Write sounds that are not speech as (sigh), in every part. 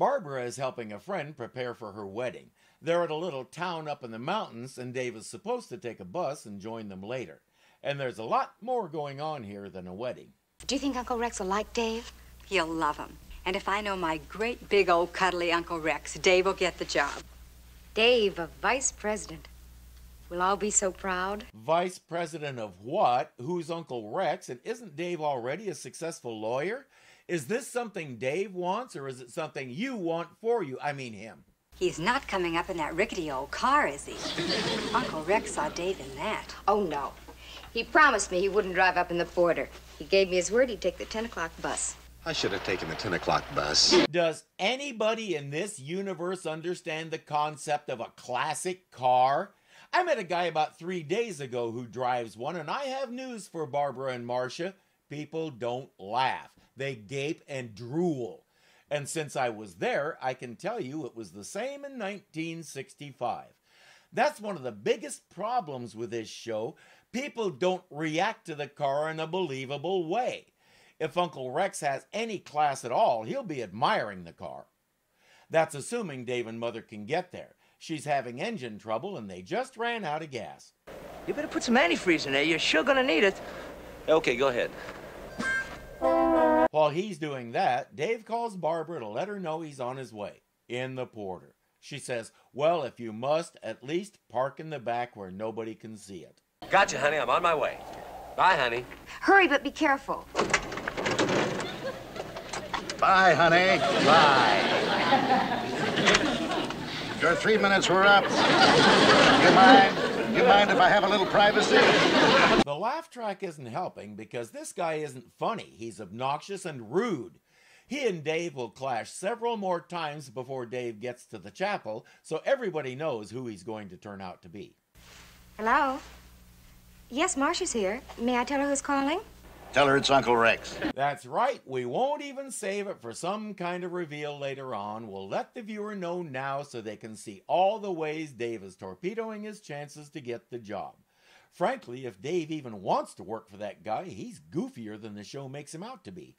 Barbara is helping a friend prepare for her wedding. They're at a little town up in the mountains, and Dave is supposed to take a bus and join them later. And there's a lot more going on here than a wedding. Do you think Uncle Rex will like Dave? He'll love him. And if I know my great big old cuddly Uncle Rex, Dave will get the job. Dave, a vice president. We'll all be so proud. Vice president of what? Who's Uncle Rex? And isn't Dave already a successful lawyer? Is this something Dave wants, or is it something you want for you? I mean, him. He's not coming up in that rickety old car, is he? (laughs) Uncle Rex saw Dave in that. Oh, no. He promised me he wouldn't drive up in the Porter. He gave me his word he'd take the 10 o'clock bus. I should have taken the 10 o'clock bus. Does anybody in this universe understand the concept of a classic car? I met a guy about three days ago who drives one, and I have news for Barbara and Marcia. People don't laugh, they gape and drool. And since I was there, I can tell you it was the same in 1965. That's one of the biggest problems with this show. People don't react to the car in a believable way. If Uncle Rex has any class at all, he'll be admiring the car. That's assuming Dave and Mother can get there. She's having engine trouble and they just ran out of gas. You better put some antifreeze in there. You're sure gonna need it. Okay, go ahead. While he's doing that, Dave calls Barbara to let her know he's on his way in the Porter. She says, Well, if you must, at least park in the back where nobody can see it. Gotcha, honey. I'm on my way. Bye, honey. Hurry, but be careful. Bye, honey. Bye. Your three minutes were up. You mind? You mind if I have a little privacy? The laugh track isn't helping because this guy isn't funny. He's obnoxious and rude. He and Dave will clash several more times before Dave gets to the chapel, so everybody knows who he's going to turn out to be. Hello? Yes, Marcia's here. May I tell her who's calling? Tell her it's Uncle Rex. That's right, we won't even save it for some kind of reveal later on. We'll let the viewer know now so they can see all the ways Dave is torpedoing his chances to get the job. Frankly, if Dave even wants to work for that guy, he's goofier than the show makes him out to be.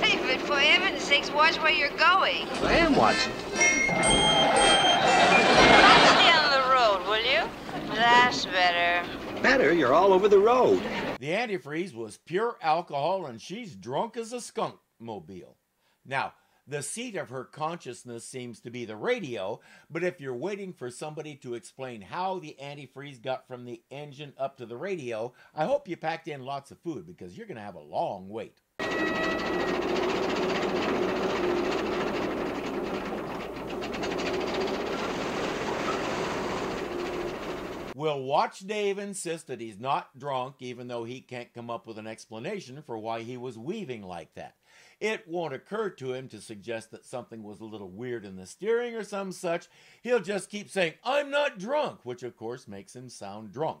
David, for heaven's sakes, watch where you're going. I am watching. Stay on the road, will you? That's better. Better, you're all over the road. The antifreeze was pure alcohol and she's drunk as a skunk mobile. Now, the seat of her consciousness seems to be the radio, but if you're waiting for somebody to explain how the antifreeze got from the engine up to the radio, I hope you packed in lots of food because you're going to have a long wait. We'll watch Dave insist that he's not drunk, even though he can't come up with an explanation for why he was weaving like that. It won't occur to him to suggest that something was a little weird in the steering or some such. He'll just keep saying, I'm not drunk, which of course makes him sound drunk.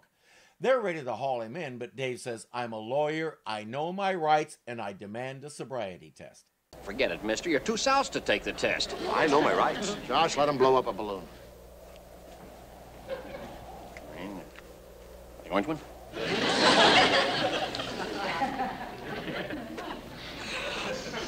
They're ready to haul him in, but Dave says, I'm a lawyer, I know my rights, and I demand a sobriety test. Forget it, mister. You're too south to take the test. I know my rights. Josh, let him blow up a balloon. The orange one?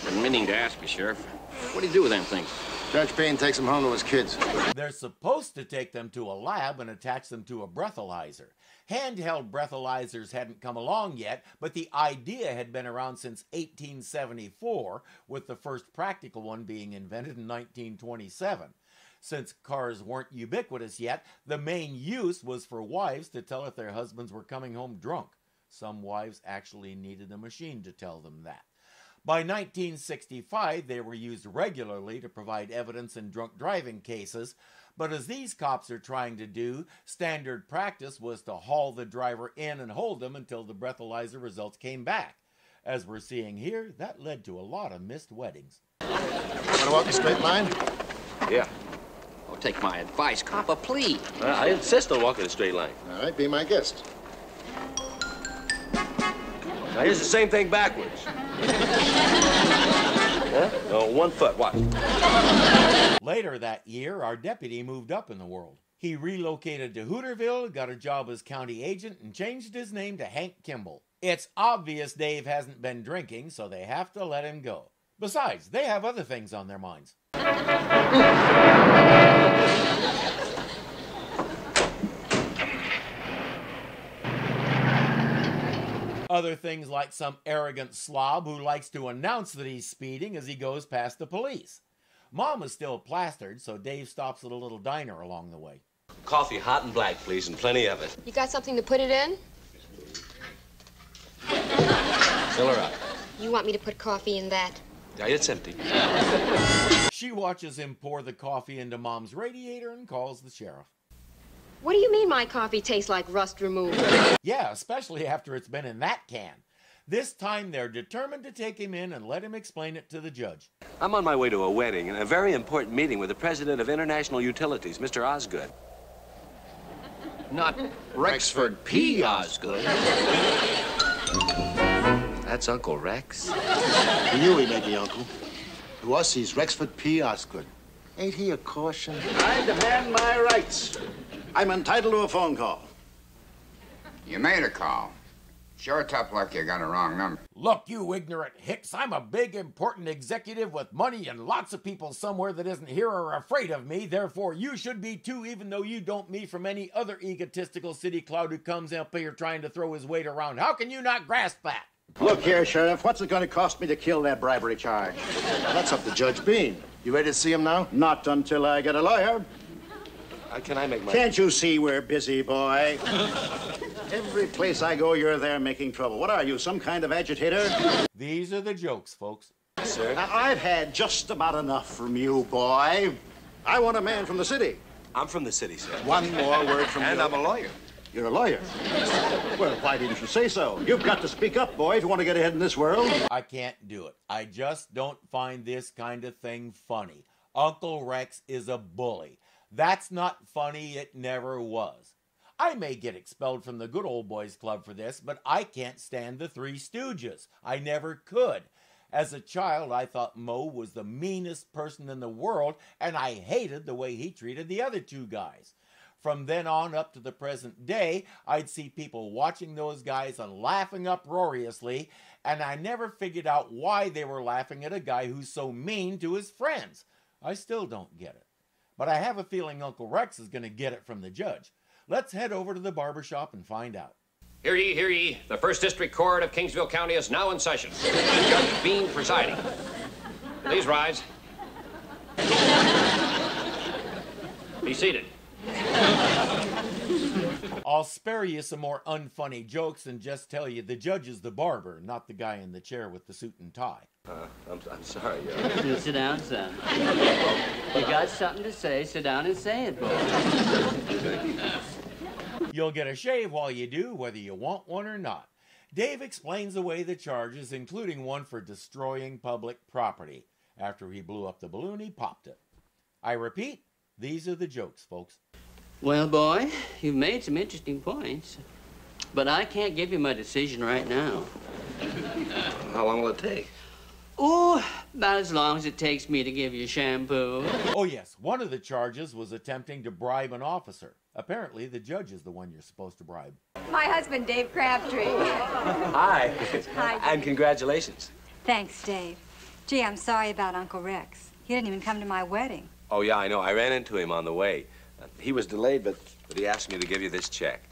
Been meaning to ask you, Sheriff. What do you do with them things? Judge Payne takes them home to his kids. They're supposed to take them to a lab and attach them to a breathalyzer. Handheld breathalyzers hadn't come along yet, but the idea had been around since 1874, with the first practical one being invented in 1927. Since cars weren't ubiquitous yet, the main use was for wives to tell if their husbands were coming home drunk. Some wives actually needed a machine to tell them that. By 1965, they were used regularly to provide evidence in drunk driving cases, but as these cops are trying to do, standard practice was to haul the driver in and hold him until the breathalyzer results came back. As we're seeing here, that led to a lot of missed weddings. Want to walk a straight line? Yeah. Take my advice. Cop a plea. Uh, I insist on walking a straight line. All right, be my guest. Now, here's the same thing backwards. (laughs) huh? No, one foot. Watch. Later that year, our deputy moved up in the world. He relocated to Hooterville, got a job as county agent, and changed his name to Hank Kimball. It's obvious Dave hasn't been drinking, so they have to let him go. Besides, they have other things on their minds. (laughs) Other things like some arrogant slob who likes to announce that he's speeding as he goes past the police. Mom is still plastered, so Dave stops at a little diner along the way. Coffee, hot and black, please, and plenty of it. You got something to put it in? Fill her up. You want me to put coffee in that? Yeah, it's empty. She watches him pour the coffee into Mom's radiator and calls the sheriff. What do you mean my coffee tastes like rust remover? Yeah, especially after it's been in that can. This time they're determined to take him in and let him explain it to the judge. I'm on my way to a wedding and a very important meeting with the president of International Utilities, Mr. Osgood. Not Rexford P. Osgood. That's Uncle Rex. To you he may be uncle. To us he's Rexford P. Osgood. Ain't he a caution? I demand my rights. I'm entitled to a phone call. You made a call. Sure tough luck you got a wrong number. Look, you ignorant hicks, I'm a big, important executive with money and lots of people somewhere that isn't here are afraid of me. Therefore, you should be too, even though you don't me from any other egotistical city cloud who comes up here trying to throw his weight around. How can you not grasp that? Look here, Sheriff. What's it going to cost me to kill that bribery charge? That's up to Judge Bean. You ready to see him now? Not until I get a lawyer. Uh, can I make my... Can't you see we're busy, boy? (laughs) Every place I go, you're there making trouble. What are you, some kind of agitator? These are the jokes, folks. Sir? Now, I've had just about enough from you, boy. I want a man from the city. I'm from the city, sir. One more word from And you. And I'm a lawyer. You're a lawyer. Well, why didn't you say so? You've got to speak up, boy, if you want to get ahead in this world. I can't do it. I just don't find this kind of thing funny. Uncle Rex is a bully. That's not funny. It never was. I may get expelled from the Good Old Boys Club for this, but I can't stand the Three Stooges. I never could. As a child, I thought Moe was the meanest person in the world, and I hated the way he treated the other two guys. From then on up to the present day, I'd see people watching those guys and laughing uproariously, and I never figured out why they were laughing at a guy who's so mean to his friends. I still don't get it. But I have a feeling Uncle Rex is going to get it from the judge. Let's head over to the barber shop and find out. Hear ye, hear ye. The First District Court of Kingsville County is now in session. Judge Bean presiding. Please rise. Be seated. I'll spare you some more unfunny jokes and just tell you the judge is the barber, not the guy in the chair with the suit and tie. Uh, I'm, I'm sorry. Uh, (laughs) sit down, son. You got something to say, sit down and say it, boy. You'll get a shave while you do, whether you want one or not. Dave explains away the charges, including one for destroying public property. After he blew up the balloon, he popped it. I repeat, these are the jokes, folks. Well, boy, you've made some interesting points. But I can't give you my decision right now. (laughs) how long will it take? Oh, about as long as it takes me to give you shampoo. Oh, yes, one of the charges was attempting to bribe an officer. Apparently, the judge is the one you're supposed to bribe. My husband, Dave Crabtree. Hi. Hi, and congratulations. Thanks, Dave. Gee, I'm sorry about Uncle Rex. He didn't even come to my wedding. Oh, yeah, I know. I ran into him on the way. He was delayed, but, but he asked me to give you this check.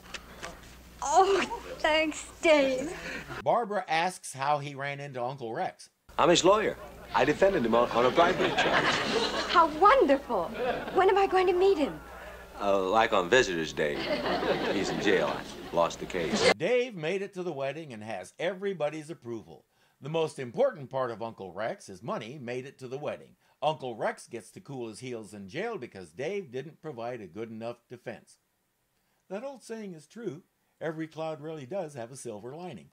Oh, thanks, Dave. Barbara asks how he ran into Uncle Rex. I'm his lawyer. I defended him on, on a bribery charge. How wonderful. When am I going to meet him? Uh, like on Visitor's Day. He's in jail. I lost the case. Dave made it to the wedding and has everybody's approval. The most important part of Uncle Rex, his money, made it to the wedding. Uncle Rex gets to cool his heels in jail because Dave didn't provide a good enough defense. That old saying is true. Every cloud really does have a silver lining.